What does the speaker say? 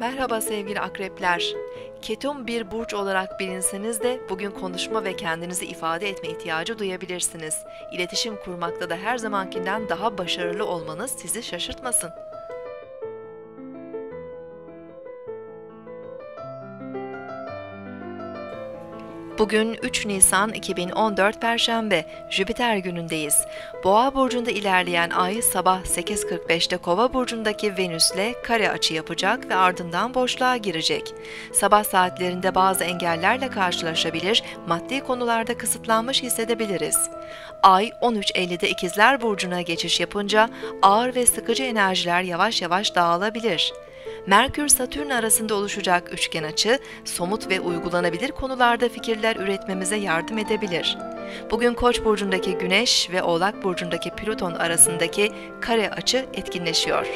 Merhaba sevgili akrepler. Ketum bir burç olarak bilinseniz de bugün konuşma ve kendinizi ifade etme ihtiyacı duyabilirsiniz. İletişim kurmakta da her zamankinden daha başarılı olmanız sizi şaşırtmasın. Bugün 3 Nisan 2014 Perşembe, Jüpiter günündeyiz. Boğa burcunda ilerleyen ay sabah 8.45'te Kova burcundaki Venüs'le kare açı yapacak ve ardından boşluğa girecek. Sabah saatlerinde bazı engellerle karşılaşabilir, maddi konularda kısıtlanmış hissedebiliriz. Ay 13.50'de İkizler burcuna geçiş yapınca ağır ve sıkıcı enerjiler yavaş yavaş dağılabilir. Merkür-Satürn arasında oluşacak üçgen açı, somut ve uygulanabilir konularda fikirler üretmemize yardım edebilir. Bugün Koç burcundaki Güneş ve Oğlak burcundaki Plüton arasındaki kare açı etkinleşiyor.